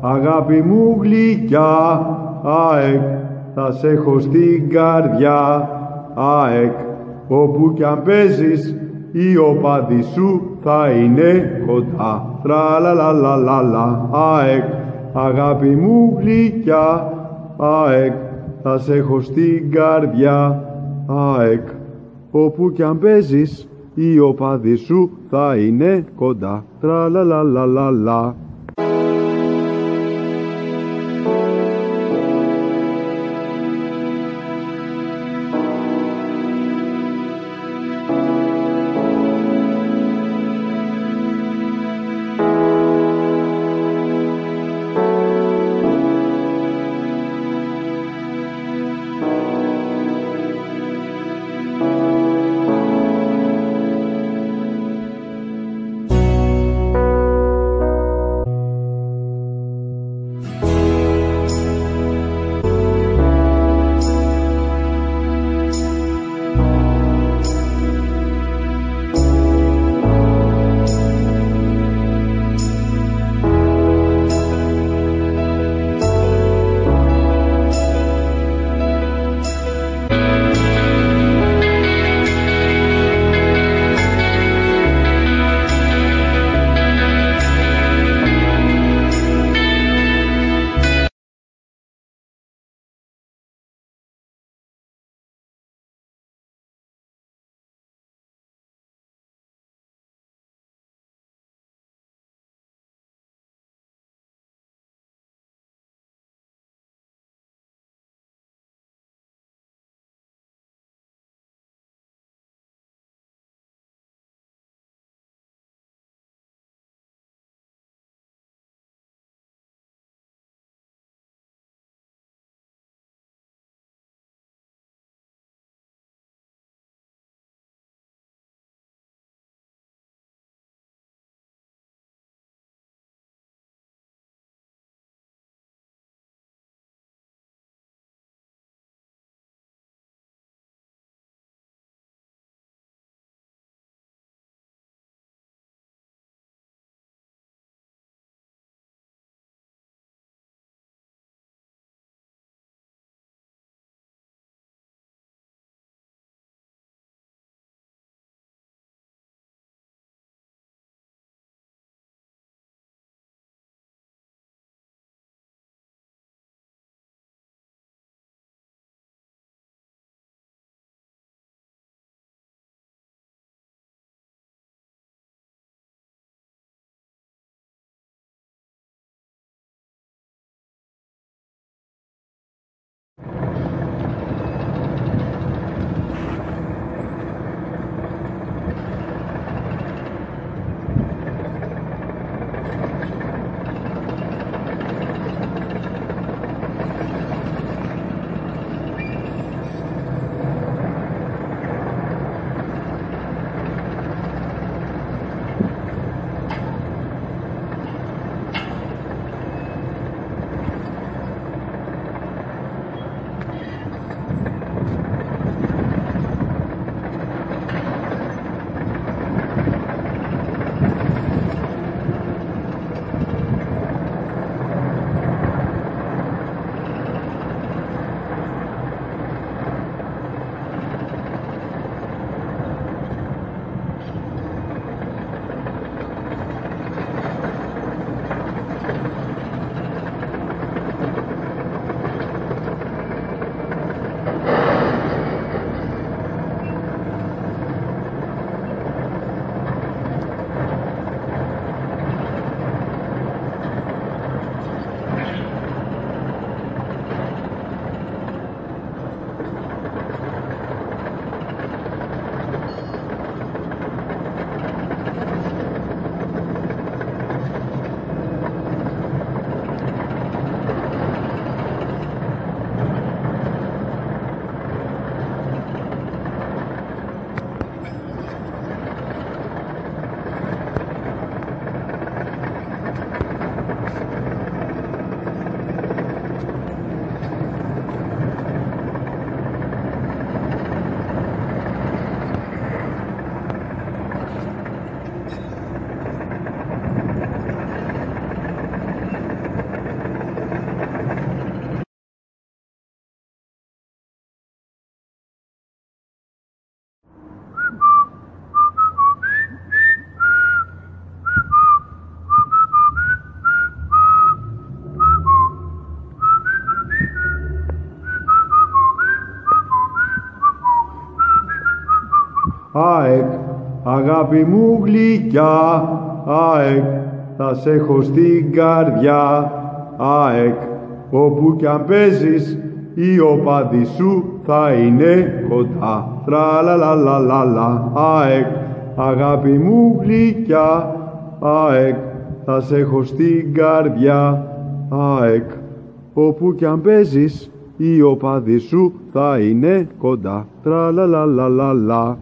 αγάπη μου γλυκιά, ΑΕΚ, θα σε έχω στην καρδιά, ΑΕΚ, όπου κι αν παίζεις, η οπαδή σου θα είναι κοντά. Τραλαλαλαλαλα, ΑΕΚ, αγάπη μου γλυκιά, ΑΕΚ, θα σε έχω στην καρδιά, ΑΕΚ, όπου κι αν παίζεις, η οπαδή σου θα είναι κοντά. Τραλαλαλαλαλα. Αγάπη μου γλυκιά, ΑΕΚ, θα σε έχω στην καρδιά, ΑΕΚ, όπου κι αν παίζεις, οι οπαδοί σου θα είναι κοντά. Τραλαλαλαλαλα, ΑΕΚ, αγάπη μου γλυκιά, ΑΕΚ, θα σε έχω στην καρδιά, ΑΕΚ, όπου κι αν παίζεις, οι οπαδοί σου θα είναι κοντά. Τραλαλαλαλαλα.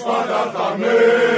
choix d'affamés.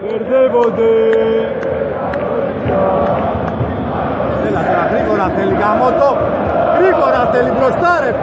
Μπερδεύονται. Έλα τώρα, γρήγορα θέλει γαμότο. Γρήγορα θέλει μπροστά ρε.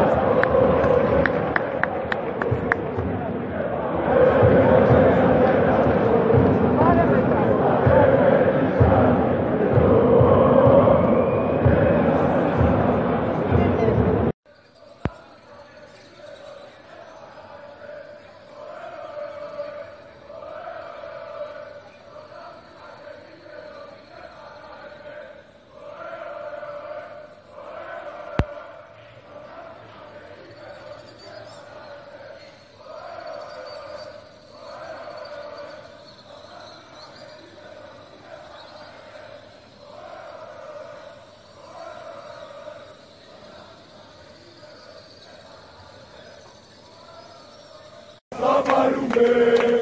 Tabarumê.